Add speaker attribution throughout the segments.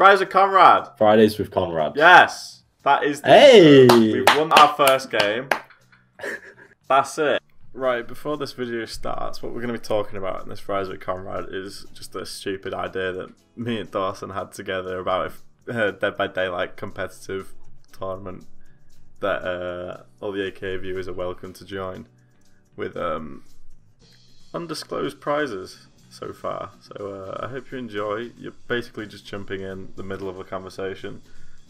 Speaker 1: Fries with Conrad.
Speaker 2: Fridays with Conrad.
Speaker 1: Yes, that is. The
Speaker 2: Hey!
Speaker 1: We've won our first game. That's it. Right, before this video starts, what we're going to be talking about in this Fries with Conrad is just a stupid idea that me and Dawson had together about a uh, Dead by Daylight competitive tournament that uh, all the AK viewers are welcome to join with um, undisclosed prizes so far. So uh, I hope you enjoy. You're basically just jumping in the middle of a conversation.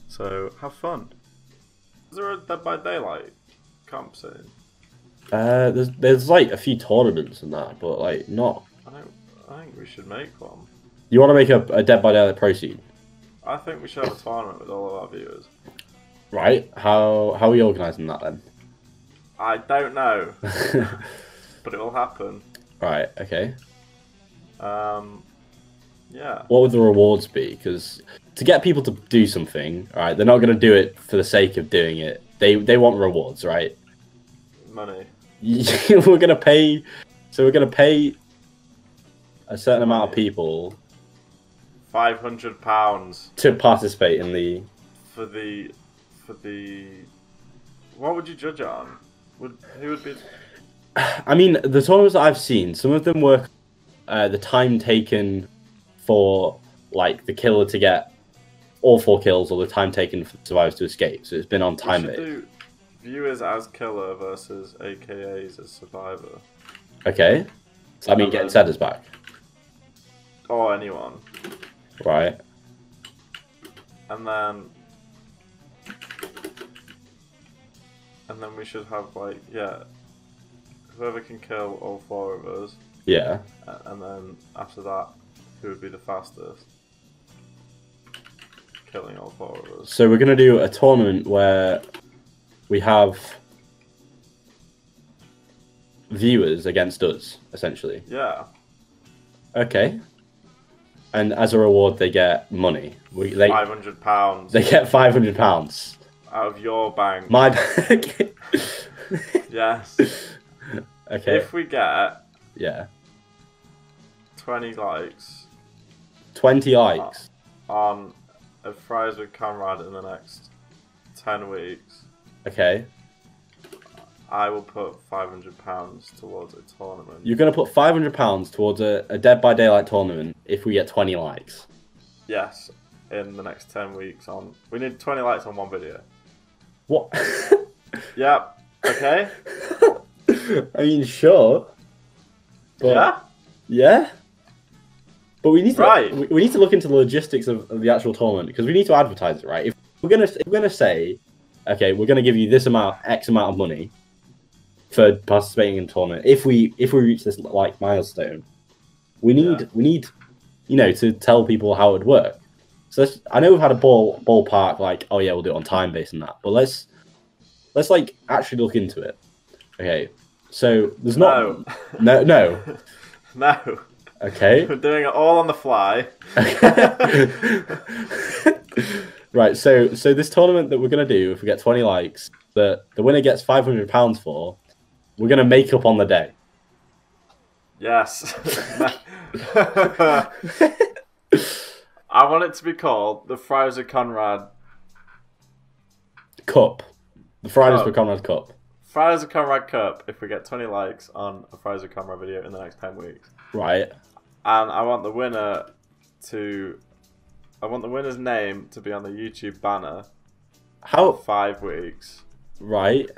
Speaker 1: So have fun. Is there a Dead by Daylight comp soon?
Speaker 2: Uh, there's there's like a few tournaments and that, but like not.
Speaker 1: I don't. I think we should make one.
Speaker 2: You want to make a, a Dead by Daylight pro scene,
Speaker 1: I think we should have a tournament with all of our viewers.
Speaker 2: right? How how are we organising that then?
Speaker 1: I don't know, but it will happen.
Speaker 2: right. Okay.
Speaker 1: Um, yeah.
Speaker 2: What would the rewards be? Because to get people to do something, right, they're not going to do it for the sake of doing it. They they want rewards, right?
Speaker 1: Money.
Speaker 2: we're gonna pay. So we're gonna pay a certain amount of people
Speaker 1: Five hundred pounds
Speaker 2: to participate in the.
Speaker 1: for the for the. What would you judge it on? Would who would be?
Speaker 2: I mean, the tournaments that I've seen, some of them were uh, the time taken for like the killer to get all four kills, or the time taken for survivors to escape. So it's been on time
Speaker 1: do viewers as killer versus AKAs as survivor,
Speaker 2: Okay. So I mean, getting setters back,
Speaker 1: or anyone,
Speaker 2: right?
Speaker 1: and then. And then we should have like yeah, whoever can kill all four of us,
Speaker 2: Yeah.
Speaker 1: and then after that, who would be the fastest? Killing all four of us.
Speaker 2: So we're gonna do a tournament where we have viewers against us, essentially.
Speaker 1: Yeah.
Speaker 2: Okay. And as a reward, they get money. We, they
Speaker 1: Five hundred pounds
Speaker 2: they get five hundred pounds.
Speaker 1: out of your bank.
Speaker 2: My bag.
Speaker 1: yes.
Speaker 2: okay.
Speaker 1: If we get
Speaker 2: Yeah.
Speaker 1: Twenty likes
Speaker 2: Twenty likes.
Speaker 1: on a fries with Conrad in the next ten weeks,
Speaker 2: Okay.
Speaker 1: I will put five hundred pounds towards a tournament.
Speaker 2: You're gonna put five hundred pounds towards a, a Dead by Daylight tournament if we get twenty likes.
Speaker 1: Yes, in the next ten weeks. On we need twenty likes on one video.
Speaker 2: What?
Speaker 1: Yep. Okay.
Speaker 2: I mean, sure. But,
Speaker 1: yeah.
Speaker 2: Yeah. But we need to
Speaker 1: Right.
Speaker 2: we, we need to look into the logistics of, of the actual tournament because we need to advertise it, right? If we're gonna if we're gonna say, okay, we're gonna give you this amount, X amount of money for participating in the tournament. If we if we reach this like milestone, we need
Speaker 1: Yeah.
Speaker 2: we need you know to tell people how it would work. So let's, I know we've had a ball ballpark like oh yeah we'll do it on time based on that, but let's let's like actually look into it. Okay, so there's not
Speaker 1: No.
Speaker 2: no no
Speaker 1: no.
Speaker 2: Okay.
Speaker 1: We're doing it all on the fly.
Speaker 2: right, so so this tournament that we're gonna do, if we get twenty likes, that the winner gets five hundred pounds for, we're gonna make up on the day.
Speaker 1: Yes. I want it to be called the of Conrad.
Speaker 2: Cup, the Fridays
Speaker 1: Oh.
Speaker 2: for Conrad Cup.
Speaker 1: Of Conrad Cup if we get 20 likes on a of Conrad video in the next 10 weeks.
Speaker 2: Right.
Speaker 1: And I want the winner to. I want the winner's name to be on the YouTube banner for
Speaker 2: How
Speaker 1: five weeks
Speaker 2: right?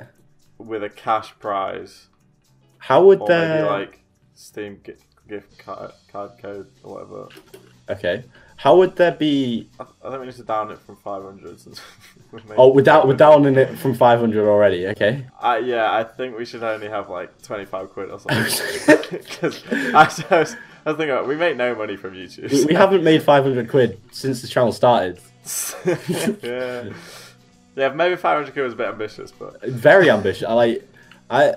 Speaker 1: with a cash prize.
Speaker 2: How would
Speaker 1: Or
Speaker 2: there?
Speaker 1: like Steam gi- gift card, card code or whatever.
Speaker 2: Okay. How would there be?
Speaker 1: I, I think we need to down it from 500 since we made
Speaker 2: Oh, without we're downing it from five hundred already. Okay.
Speaker 1: Uh, yeah, I think we should only have like 25 quid or something. Because I, was- I was I we make no money from YouTube.
Speaker 2: we, we haven't made five hundred quid since the channel started.
Speaker 1: yeah. Yeah, maybe 500 quid was a bit ambitious, but
Speaker 2: Very ambitious. I like. I.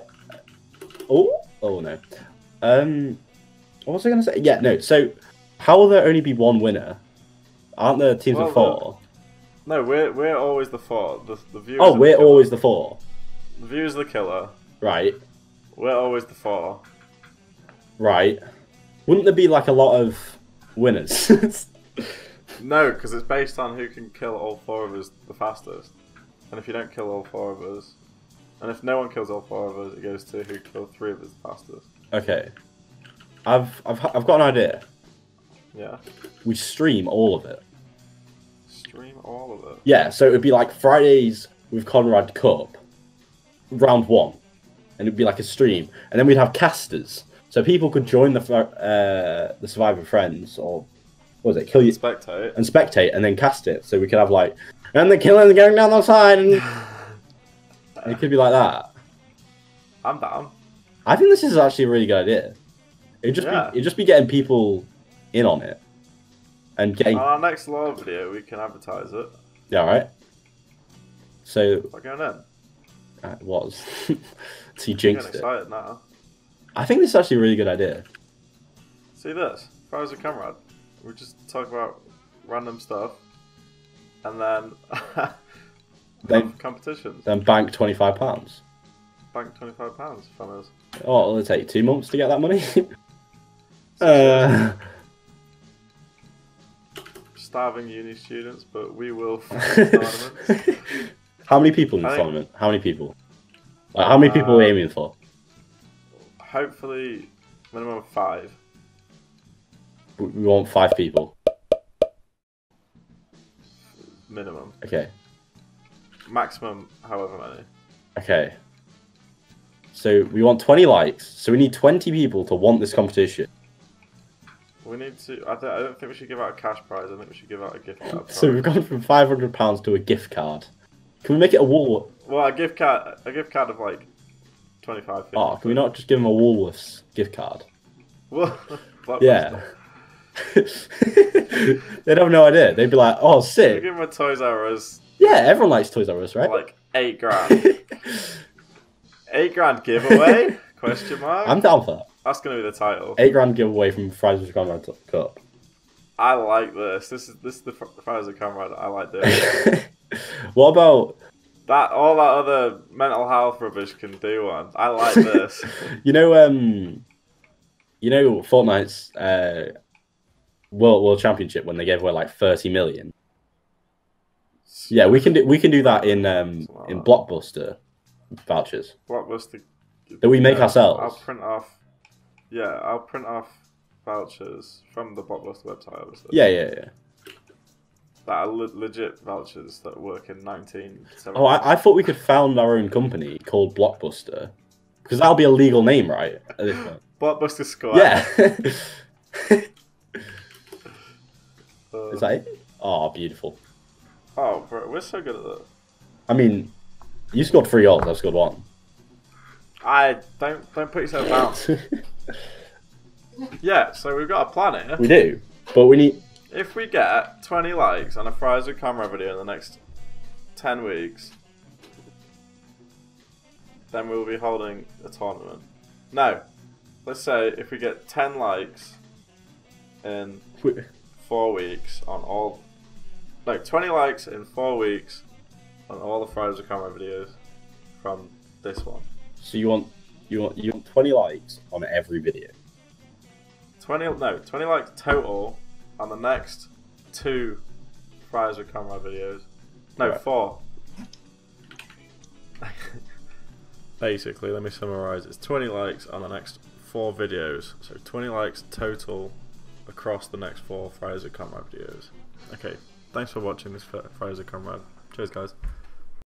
Speaker 2: Oh. Oh no. Um. What was I gonna say? Yeah. No. So, how will there only be one winner? Aren't there teams
Speaker 1: Well,
Speaker 2: of four?
Speaker 1: no, we're we're always the four. The, the viewers
Speaker 2: Oh, we're
Speaker 1: the
Speaker 2: always the four.
Speaker 1: the viewers are the killer.
Speaker 2: Right.
Speaker 1: We're always the four.
Speaker 2: Right. Wouldn't there be like a lot of winners?
Speaker 1: No, because it's based on who can kill all four of us the fastest. And if you don't kill all four of us, and if no one kills all four of us, it goes to who killed three of us the fastest.
Speaker 2: Okay. I've I've I've got an idea.
Speaker 1: Yeah.
Speaker 2: We stream all of it.
Speaker 1: Stream all of it.
Speaker 2: Yeah, so it'd be like Fridays with Conrad Cup, round one, and it'd be like a stream, and then we'd have casters, so people could join the uh, the Survivor Friends or what was it, kill you
Speaker 1: Spectate.
Speaker 2: and spectate, and then cast it, so we could have like, and the killing going down the side, and it could be like that.
Speaker 1: I'm down.
Speaker 2: I think this is actually a really good idea. It'd just
Speaker 1: Yeah.
Speaker 2: be it'd just be getting people in on it, and getting
Speaker 1: On our next live video, we can advertise it.
Speaker 2: yeah, right. So
Speaker 1: We're going in.
Speaker 2: uh, it was. so you jinxed it.
Speaker 1: excited now.
Speaker 2: I think this is actually a really good idea.
Speaker 1: See this? Fires a Comrade. We just talk about random stuff, and then
Speaker 2: Then-
Speaker 1: competitions.
Speaker 2: Then bank twenty five pounds.
Speaker 1: Bank twenty five pounds from us.
Speaker 2: Oh, it'll take two months to get that money. uh,
Speaker 1: Starving uni students, but we will
Speaker 2: how many people in the
Speaker 1: I think-
Speaker 2: tournament? How many people? Like, how many people are we
Speaker 1: Uh,
Speaker 2: aiming for?
Speaker 1: Hopefully, minimum five.
Speaker 2: We we want five people.
Speaker 1: Minimum.
Speaker 2: Okay.
Speaker 1: Maximum, however many.
Speaker 2: Okay. So we want twenty likes. So we need twenty people to want this competition.
Speaker 1: We need to. I, don't- I don't think we should give out a cash prize. I think we should give out a gift card.
Speaker 2: So we've gone from five hundred pounds to a gift card. Can we make it a wall?
Speaker 1: well, a gift card. A gift card of like twenty-five. 50.
Speaker 2: Oh, can we not just give them a Woolworths gift card?
Speaker 1: Well,
Speaker 2: Yeah. They'd have no idea. They'd be like, "Oh, sick!
Speaker 1: give them a Toys R Us
Speaker 2: Yeah, everyone likes Toys R Us, right?"
Speaker 1: like eight grand. eight grand giveaway? Question mark.
Speaker 2: I'm down for that.
Speaker 1: That's gonna be the title.
Speaker 2: Eight grand giveaway from Fries with Conrad Cup.
Speaker 1: I like this. This is this is the fr- Fires of Comrade. I like this.
Speaker 2: what about
Speaker 1: that all that other mental health rubbish can do one. I like this.
Speaker 2: you know um you know Fortnite's uh World World Championship when they gave away like thirty million? Yeah, we can do we can do that in um in Blockbuster vouchers.
Speaker 1: Blockbuster.
Speaker 2: That we make
Speaker 1: Yeah,
Speaker 2: ourselves.
Speaker 1: I'll print off. Yeah, I'll print off vouchers from the Blockbuster website. Obviously.
Speaker 2: Yeah, yeah, yeah.
Speaker 1: That are le- legit vouchers that work in 1970.
Speaker 2: Oh, I, I thought we could found our own company called Blockbuster. Because that'll be a legal name, right? At this point.
Speaker 1: Blockbuster Square.
Speaker 2: Yeah.
Speaker 1: Uh,
Speaker 2: Is that it? Oh, beautiful.
Speaker 1: Oh, bro, we're so good at that.
Speaker 2: I mean, you scored three goals. I scored one.
Speaker 1: I don't don't put yourself down. yeah, so we've got a plan here.
Speaker 2: we do, but we need.
Speaker 1: If we get 20 likes on a Fries with Camera video in the next 10 weeks, then we'll be holding a tournament. No, let's say if we get 10 likes in four weeks on all. No, 20 likes in four weeks on all the Fries with Camera videos from this one.
Speaker 2: So you want you want you want twenty likes on every video.
Speaker 1: 20 no 20 likes total on the next two fries with camera videos. No
Speaker 2: Right.
Speaker 1: four. Basically let me summarize. It's 20 likes on the next four videos. So 20 likes total across the next four fries with camera videos. Okay thanks for watching this fries with camera cheers guys